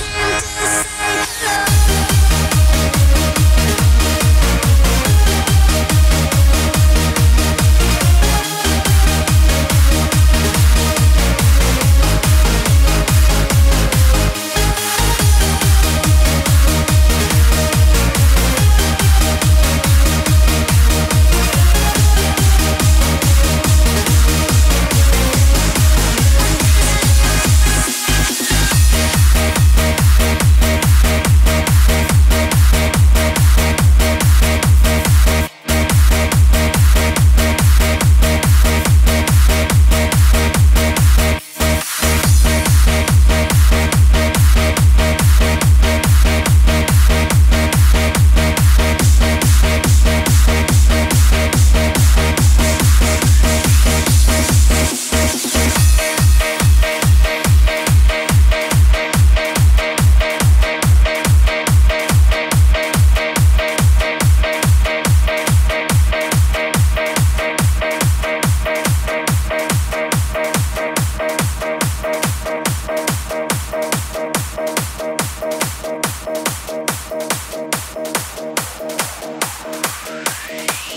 waiting Hey.